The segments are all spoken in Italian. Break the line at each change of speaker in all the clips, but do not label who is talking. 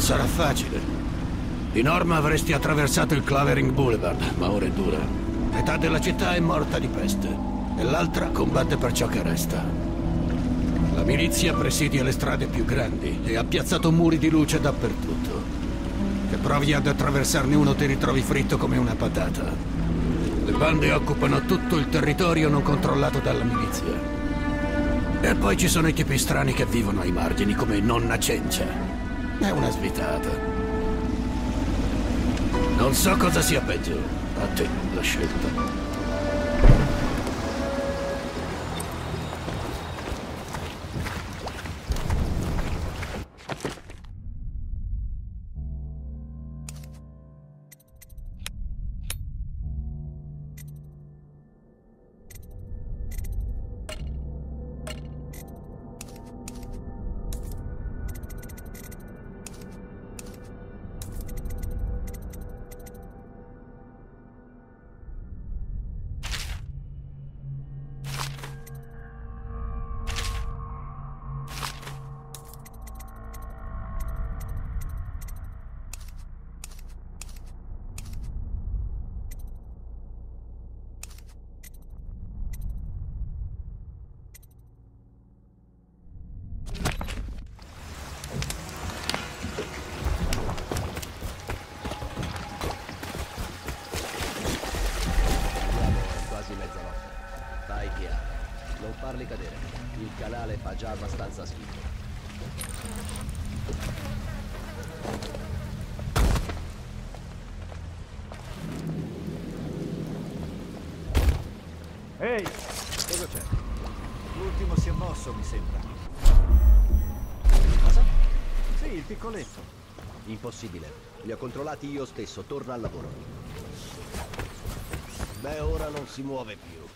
facile. Di norma avresti attraversato il Clavering Boulevard, ma ora è dura. Metà della città è morta di peste e l'altra combatte per ciò che resta. La milizia presidia le strade più grandi e ha piazzato muri di luce dappertutto. Che provi ad attraversarne uno ti ritrovi fritto come una patata. Le bande occupano tutto il territorio non controllato dalla milizia. E poi ci sono i tipi strani che vivono ai margini come nonna Cencia. È una svitata. Non so cosa sia peggio. A te la scelta.
Cadere. Il canale fa già abbastanza schifo.
Ehi,
Cosa c'è?
l'ultimo si è mosso, mi sembra.
Cosa?
Sì, il piccoletto.
Impossibile. Li ho controllati io stesso. Torna al lavoro. Beh, ora non si muove più.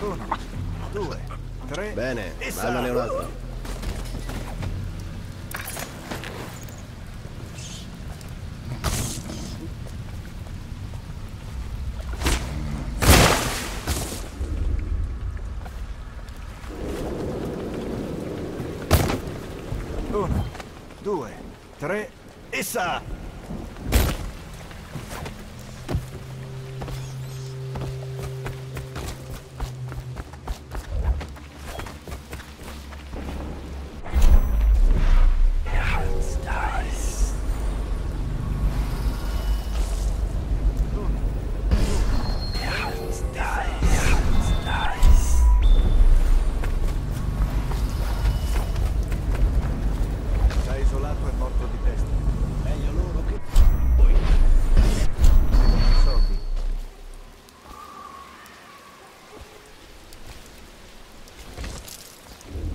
Uno, due, tre.
Bene, mandane un altro.
Uno, due, tre. E sa!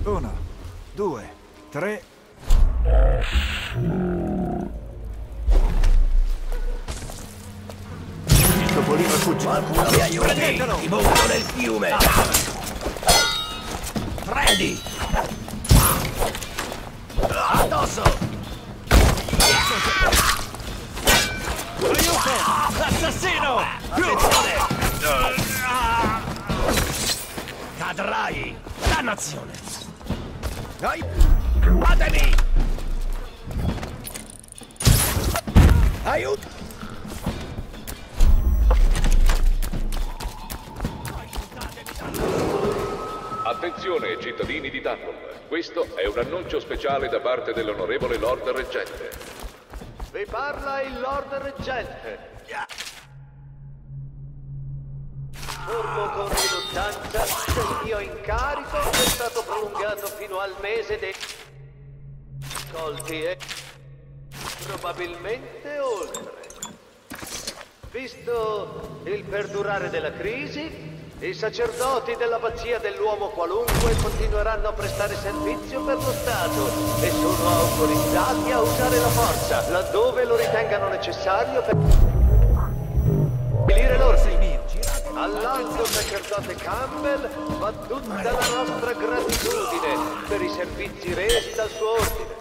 Uno, due, tre. Il topolino è fuggito.
Qualcuno mi aiuti! Ti butto nel fiume! Freddy! Addosso!
Aiuto! Assassino!
Attenzione! Cadrai! Dannazione!
Dai!
Fatemi! Aiuto!
Attenzione cittadini di Dundon, questo è un annuncio speciale da parte dell'onorevole Lord Reggente.
Vi parla il Lord Reggente. Informo con che il mio incarico è stato prolungato fino al mese dei colti e probabilmente oltre. Visto il perdurare della crisi, i sacerdoti dell'abbazia dell'uomo qualunque continueranno a prestare servizio per lo Stato e sono autorizzati a usare la forza laddove lo ritengano necessario per stabilire l'ordine. All'alto sacerdote Campbell va tutta la nostra gratitudine per i servizi resi dal suo ordine.